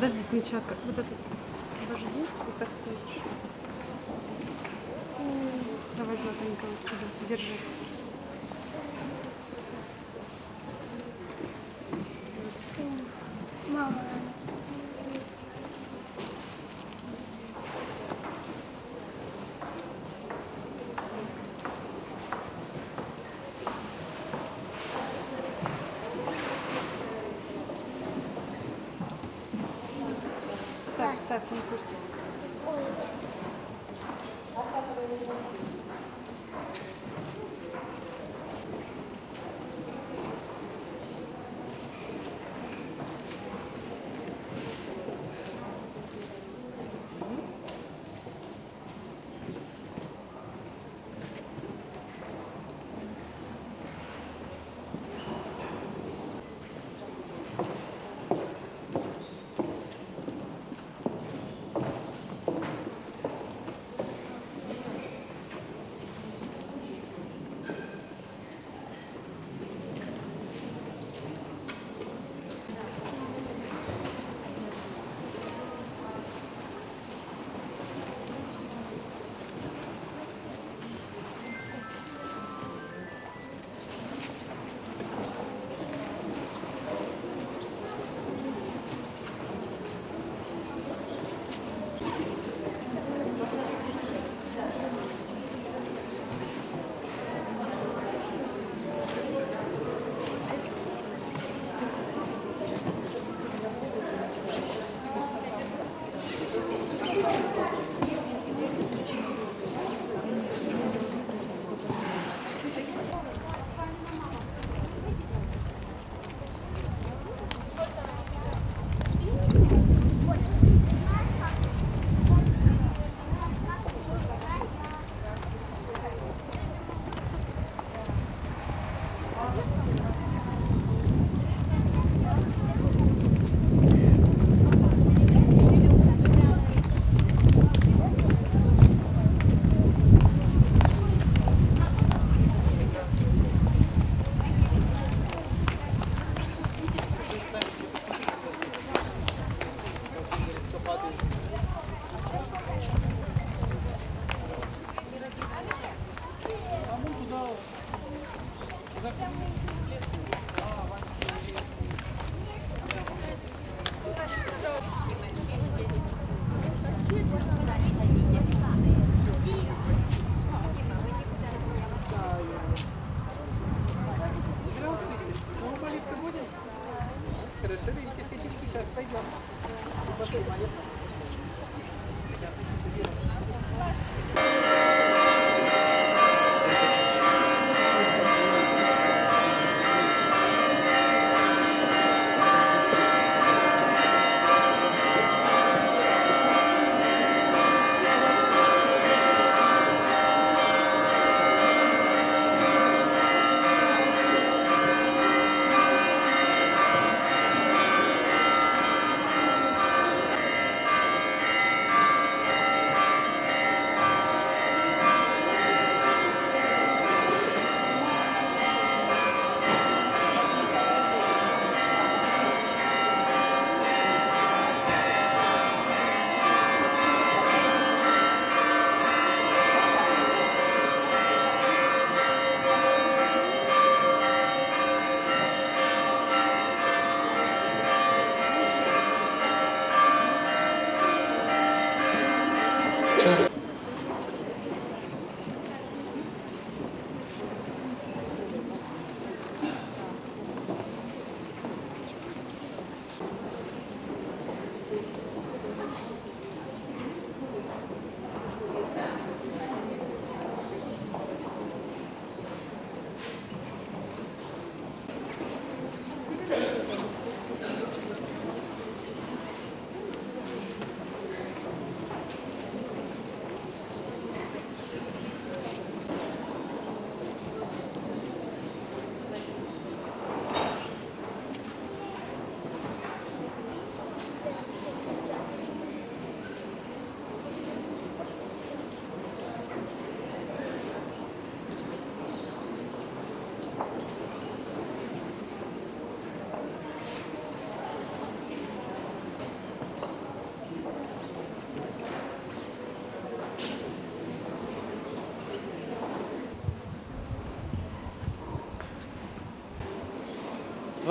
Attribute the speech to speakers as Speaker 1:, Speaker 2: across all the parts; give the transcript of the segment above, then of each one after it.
Speaker 1: подожди, сначала. Вот это. Подожди, ты постоишь. Давай, Златанька, вот сюда. Держи.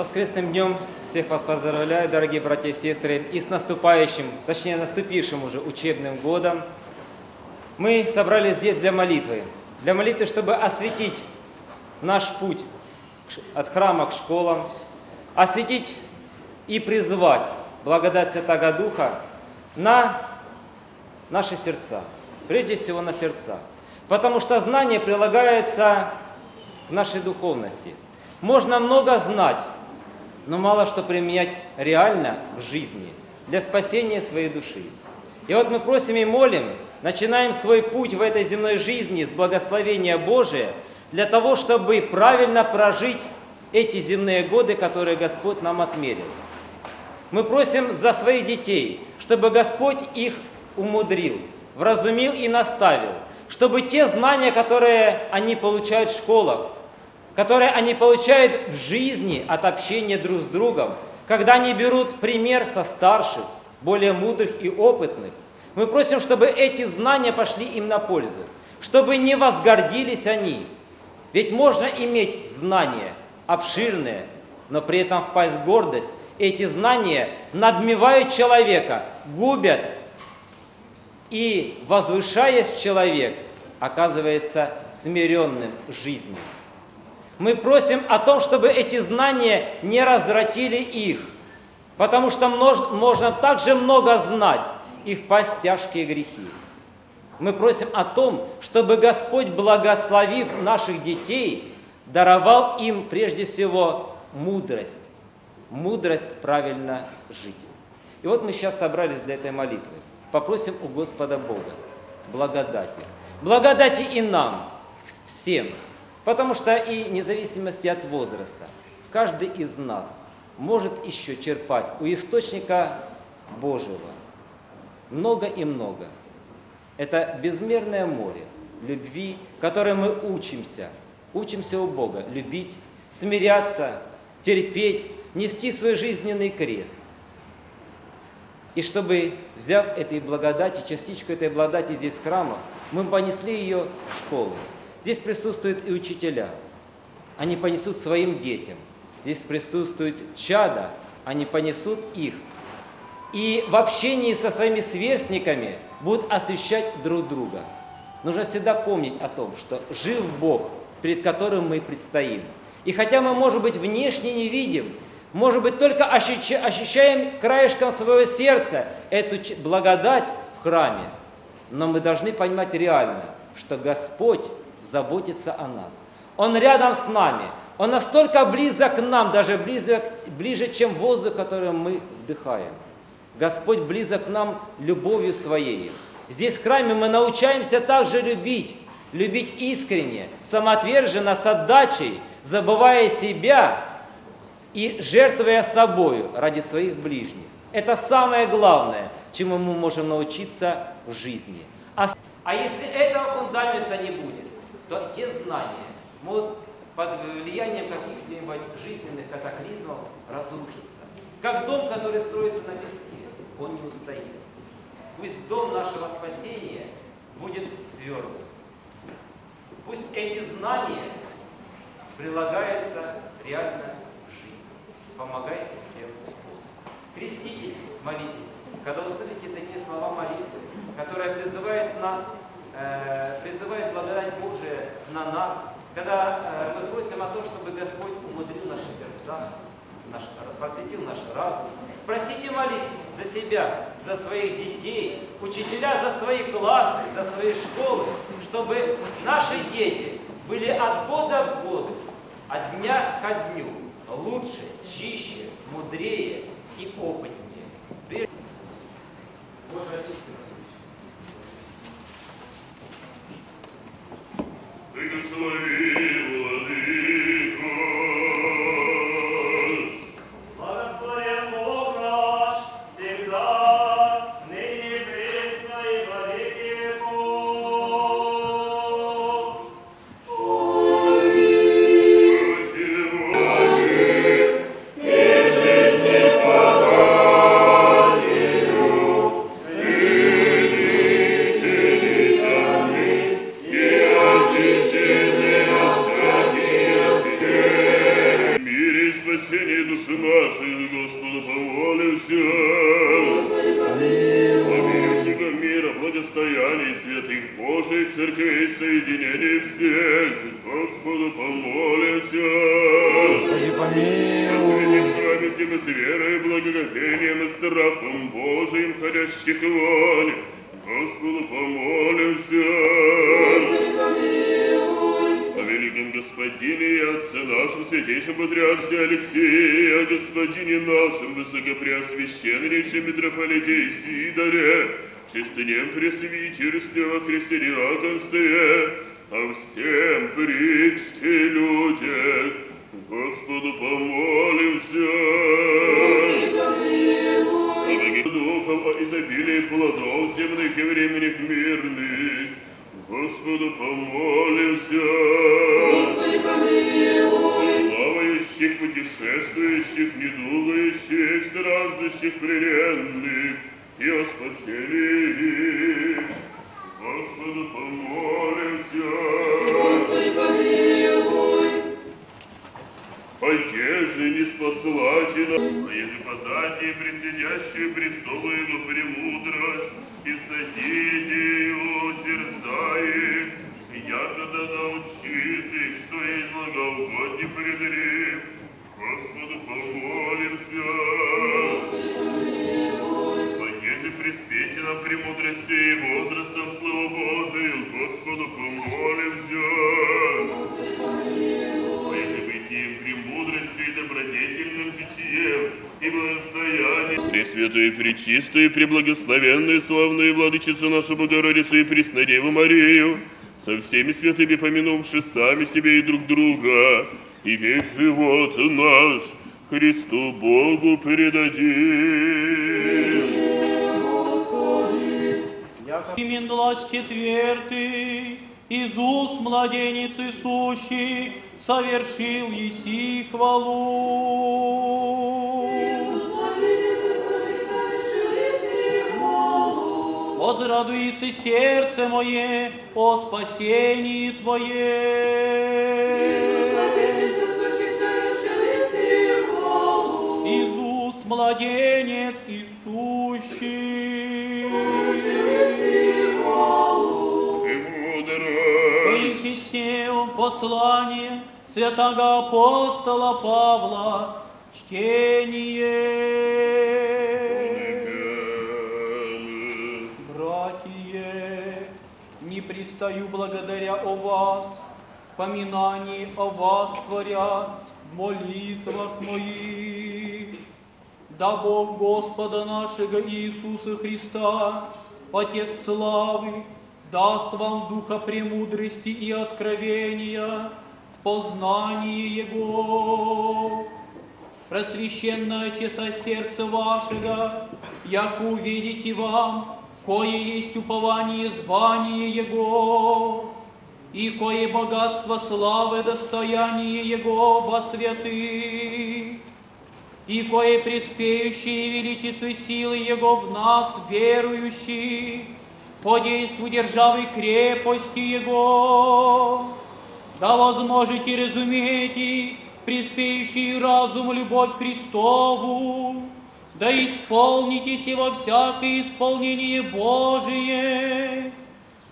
Speaker 2: Воскресным днем всех вас поздравляю, дорогие братья и сестры, и с наступающим, точнее наступившим уже учебным годом. Мы собрались здесь для молитвы. Для молитвы, чтобы осветить наш путь от храма к школам, осветить и призвать благодать Святого Духа на наши сердца. Прежде всего на сердца. Потому что знание прилагается к нашей духовности. Можно много знать, но мало что применять реально в жизни для спасения своей души. И вот мы просим и молим, начинаем свой путь в этой земной жизни с благословения Божия, для того, чтобы правильно прожить эти земные годы, которые Господь нам отмерил. Мы просим за своих детей, чтобы Господь их умудрил, вразумил и наставил, чтобы те знания, которые они получают в школах, которые они получают в жизни от общения друг с другом, когда они берут пример со старших, более мудрых и опытных, мы просим, чтобы эти знания пошли им на пользу, чтобы не возгордились они. Ведь можно иметь знания обширные, но при этом впасть в гордость. Эти знания надмевают человека, губят, и возвышаясь человек, оказывается смиренным жизнью. Мы просим о том, чтобы эти знания не развратили их, потому что можно также много знать и впасть в тяжкие грехи. Мы просим о том, чтобы Господь, благословив наших детей, даровал им прежде всего мудрость, мудрость правильно жить. И вот мы сейчас собрались для этой молитвы. Попросим у Господа Бога благодати. Благодати и нам, всем. Потому что и независимости от возраста, каждый из нас может еще черпать у источника Божьего много и много. Это безмерное море любви, которое мы учимся, учимся у Бога любить, смиряться, терпеть, нести свой жизненный крест. И чтобы, взяв этой благодати, частичку этой благодати здесь храма, мы понесли ее в школу. Здесь присутствуют и учителя. Они понесут своим детям. Здесь присутствуют чада. Они понесут их. И в общении со своими сверстниками будут освещать друг друга. Нужно всегда помнить о том, что жив Бог, перед которым мы предстоим. И хотя мы, может быть, внешне не видим, может быть, только ощущаем краешком своего сердца эту благодать в храме, но мы должны понимать реально, что Господь заботится о нас. Он рядом с нами. Он настолько близок к нам, даже ближе, ближе, чем воздух, который мы вдыхаем. Господь близок к нам любовью Своей. Здесь в храме мы научаемся также любить, любить искренне, самоотверженно, с отдачей, забывая себя и жертвуя собою ради своих ближних. Это самое главное, чему мы можем научиться в жизни. А, а если этого фундамента не будет, то те знания могут под влиянием каких-либо жизненных катаклизмов разрушиться. Как дом, который строится на песке, он не устоит. Пусть дом нашего спасения будет твердым. Пусть эти знания прилагаются реально в жизни. Помогайте всем. Креститесь, молитесь. Когда услышите такие слова молитвы, которые призывают нас э, призывает благодать Божия на нас, когда э, мы просим о том, чтобы Господь умудрил наши сердца, наш, просветил наш разум. Просите молитесь за себя, за своих детей, учителя за свои классы, за свои школы, чтобы наши дети были от года к году, от дня ко дню лучше, чище, мудрее и опытнее.
Speaker 3: Мире О Господине нашем, высокопреосвященнейшем митрополите Сидоре, чистынем пресвитерстве во Христе диаконстве, о путешествующих, недугающих, страждущих, пленных и о спасении. Господу помолимся. Господи, помилуй. Одежи не спаслать и нам, а еже подать и присидящую престолу его премудрость, и садите его сердца их, и якогда научит их, что есть благоугодне предрив. Господу помолимся. Понеже приспейте нам премудрости и возрастом Слово Божию, Господу помолимся. Прежде бытием премудростью и добродетельным житием и благостоянием. Пресвятую пречистую, преблагословенную, славную Владычицу нашу Богородицу и Преснодеву Марию, со всеми святыми помянувши сами себя и друг друга, и весь живот наш Христу Богу передадим.
Speaker 4: Имен глаз четвертый, из уст младенец Иисущий, совершил еси хвалу. Возрадуется сердце мое о спасении Твое. Младенец Иисущий.
Speaker 3: И мудрость.
Speaker 4: Ефесею послание святого апостола Павла, чтение. Братья, не пристаю благодаря о вас, поминании о вас творя в молитвах моих. Да Бог Господа нашего Иисуса Христа, Отец славы, даст вам духа премудрости и откровения в познании Его. Просвященное часа сердца вашего, як увидите вам, кое есть упование звание Его, и кое богатство славы достояние Его во святых, и кое преспеющие величество силы Его в нас, верующих, по действу державы крепости Его, да возможете разуметь и преспеющий разум любовь Христову, да исполнитесь во всякое исполнение Божие,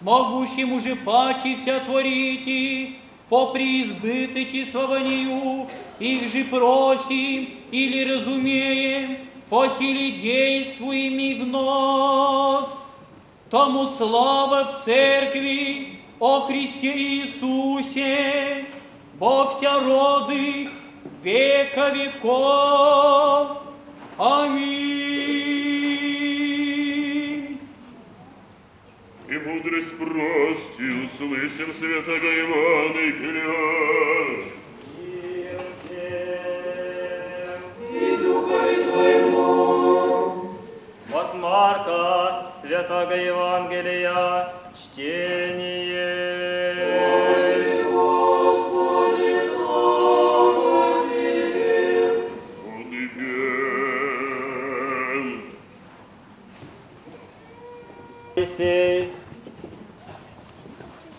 Speaker 4: могущему же паче вся творите, по преизбыточествованию их же просим или разумеем, по силе действуем в нас. Тому слава в церкви о Христе Иисусе, во вся роды века веков. Аминь.
Speaker 3: Мудрость прости, услышим святого Евангелия.
Speaker 5: От Марка, Святого Евангелия, чтение.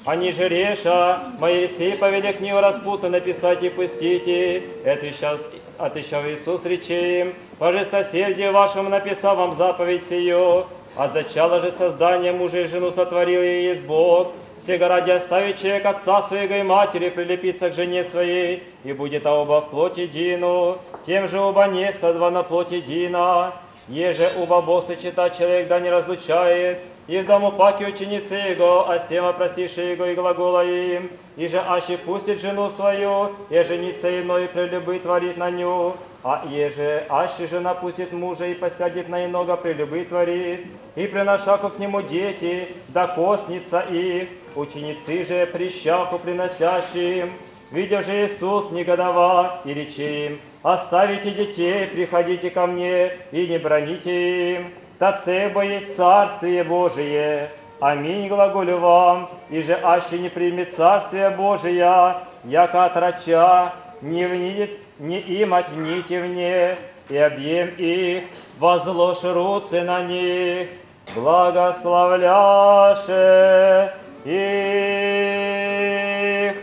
Speaker 2: Они же реша, Моисей повели книгу распуту написать и пустите, отвечал, отвечал Иисус речеем, по жестосердию вашему написал вам заповедь сию, от зачала же создания мужа и жену сотворил и есть Бог, сего ради оставить человек отца своего и матери, прилепиться к жене своей, и будет оба в плоти едину, тем же оба неста два на плоть едина, еже оба босы читать человек да не разлучает,
Speaker 5: и дому паки ученицы его, а сема просиши его и глагола им, и же аще пустит жену свою, и жениться иной прелюбы творит на ню, а еже аще жена пустит мужа и посядет на иного прелюбы творит, и приношаку к нему дети, да косница их, ученицы же прищаку приносящим, Видя же Иисус негодова и речи им, «Оставите детей, приходите ко мне и не броните им, Тацебо есть Царствие Божие. Аминь глаголю вам, и же аще не примет Царствие Божие, яко отрача, не внидит, не имать вните вне, и объем их, возложь руцы на них, благословляше их.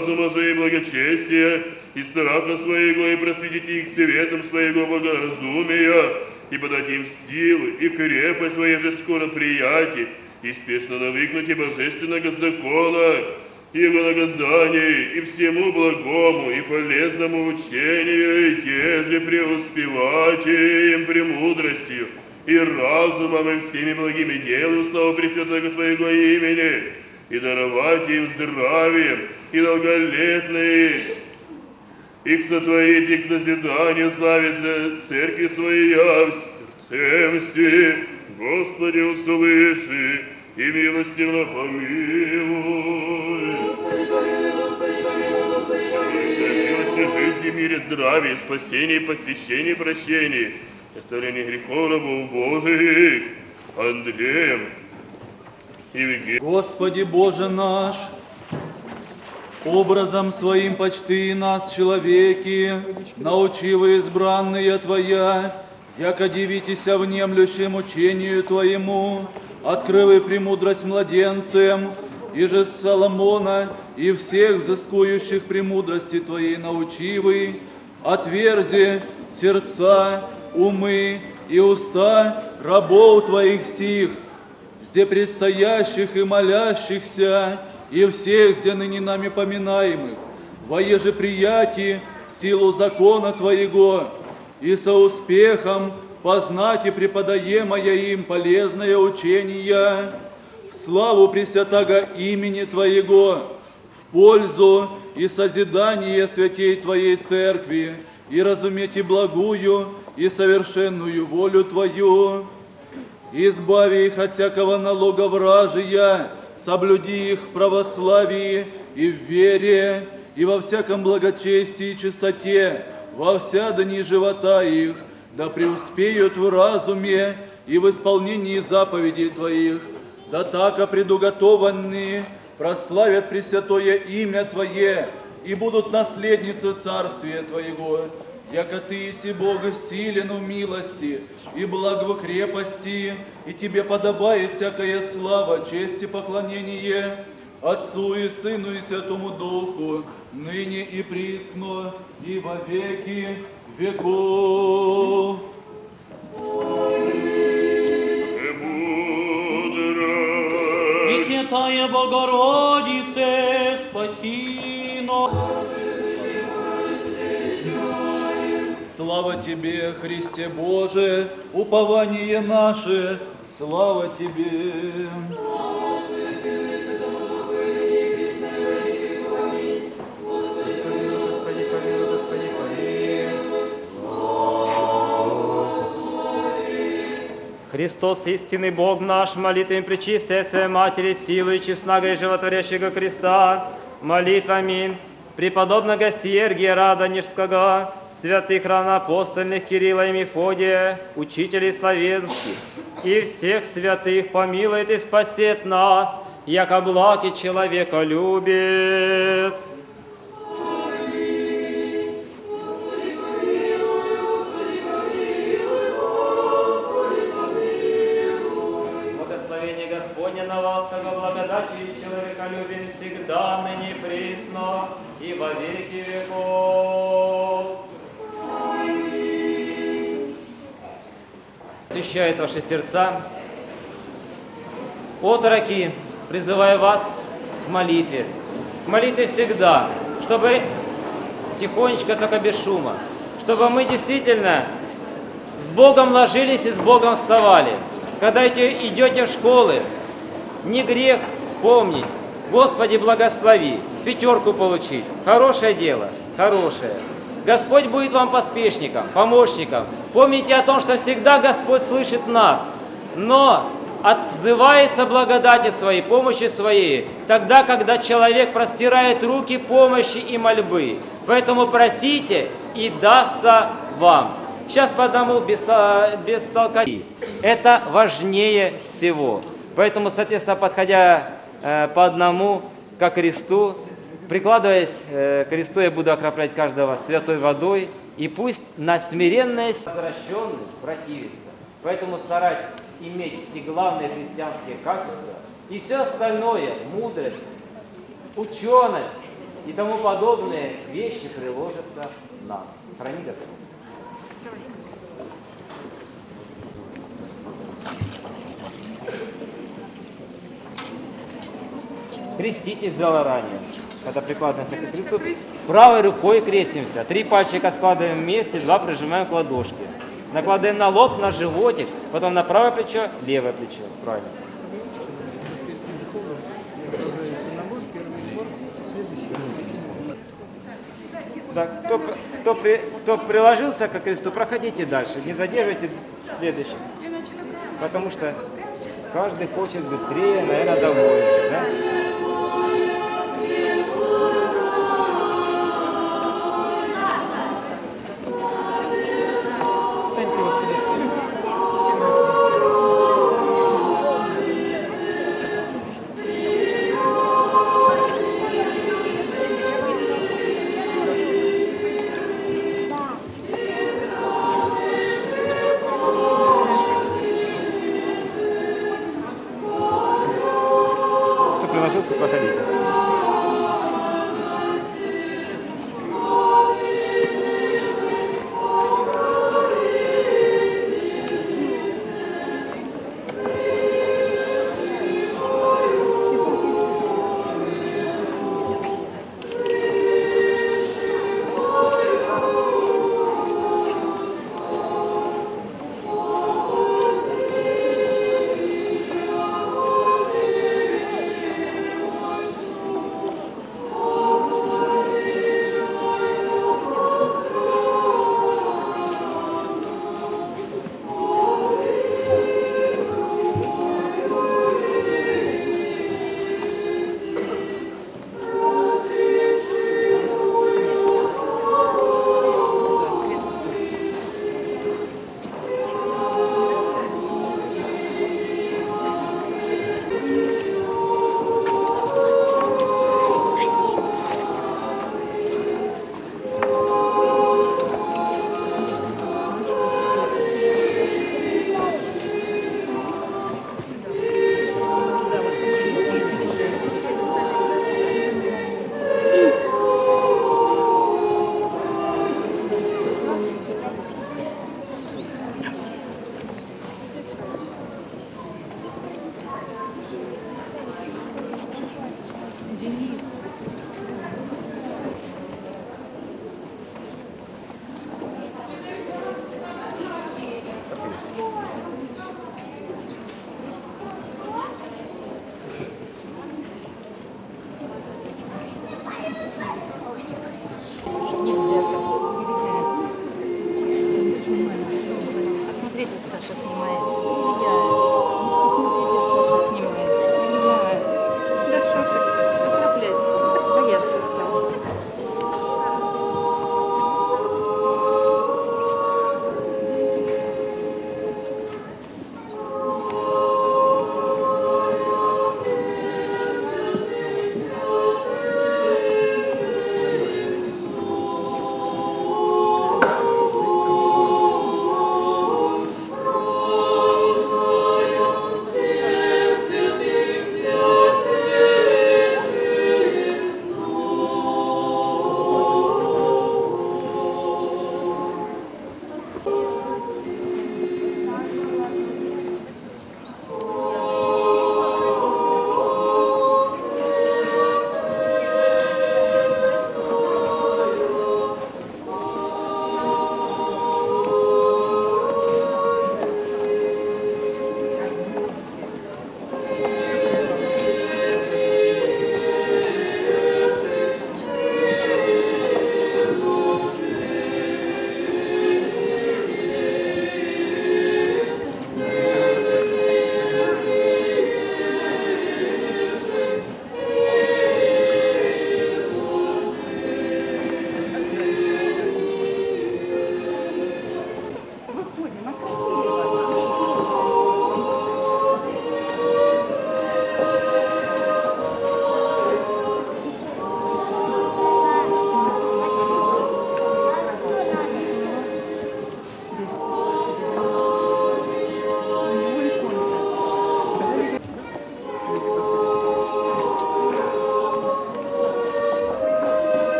Speaker 3: Разума же и благочестия, и страха своего, и просветите их светом своего богоразумия, и подать им силы и крепость своей же скоро приятие, и спешно навыкнуть божественного закона, и в наказании, и всему благому, и полезному учению, и те же преуспевайте им премудростью, и разумом, и всеми благими делами славу Пресвятого Твоего имени, и даровать им здравием, и долголетные, их сотворить, их созиданию славится церкви своя, всем все, Господи, услыши, и милостиво помилуй. Милости жизни, мире, здравия, спасения, посещения, прощения, оставления грехов рабов Божиих, Андреем и Веге.
Speaker 6: Господи Боже наш, образом своим почти нас, человеки, научи вы избранные Твоя, яко дивитеся внемлющем учению Твоему, открывай премудрость младенцем, и же Соломона и всех взыскующих премудрости Твоей научи вы, отверзи сердца, умы и уста рабов Твоих сих, где предстоящих и молящихся, и всех, где ныне нами поминаемых, во еже приятии силу закона Твоего, и со успехом познать и преподаемое им полезное учение, в славу Пресвятого имени Твоего, в пользу и созидание святей Твоей Церкви, и разуметь и благую, и совершенную волю Твою, избави их от всякого налога вражия, соблюди их в православии и в вере, и во всяком благочестии и чистоте, во вся дни живота их, да преуспеют в разуме и в исполнении заповедей Твоих, да так предуготованные прославят Пресвятое имя Твое и будут наследницы Царствия Твоего, яко Ты еси Бог силен в милости и благ в крепости, и Тебе подобает всякая слава, честь и поклонение Отцу и Сыну и Святому Духу, ныне и присно, и во веки веков.
Speaker 4: Пресвятая Богородице,
Speaker 6: Слава Тебе, Христе Боже, упование наше, Слава Тебе!
Speaker 2: Христос, истинный Бог наш, молитвами Пречистая Своей Матери, силой честного и животворящего креста, молитвами преподобного Сергия Радонежского, святых равноапостольных Кирилла и Мефодия, учителей славянских, и всех святых помилует и спасет нас, яко благ и человеколюбец. Ваши сердца. Отроки, призываю вас к молитве. К молитве всегда, чтобы тихонечко, только без шума, чтобы мы действительно с Богом ложились и с Богом вставали. Когда идете в школы, не грех вспомнить, Господи, благослови, пятерку получить. Хорошее дело, хорошее. Господь будет вам поспешником, помощником. Помните о том, что всегда Господь слышит нас, но отзывается благодати своей, помощи своей, тогда, когда человек простирает руки помощи и мольбы. Поэтому просите, и дастся вам. Сейчас по одному без, без толкотни. Это важнее всего. Поэтому, соответственно, подходя э, по одному ко кресту, прикладываясь э, к кресту, я буду окроплять каждого святой водой, и пусть на смиренность возвращенный противится. Поэтому старайтесь иметь эти главные христианские качества, и все остальное, мудрость, ученость и тому подобные вещи приложатся нам. Храни Господь. Креститесь заранее, когда прикладываемся к кресту. Правой рукой крестимся. Три пальчика складываем вместе, два прижимаем к ладошке. Накладываем на лоб, на животик, потом на правое плечо, левое плечо. Правильно. Да, кто, кто, при- кто приложился к кресту, проходите дальше, не задерживайте следующий. Потому что каждый хочет быстрее, наверное, домой. Да?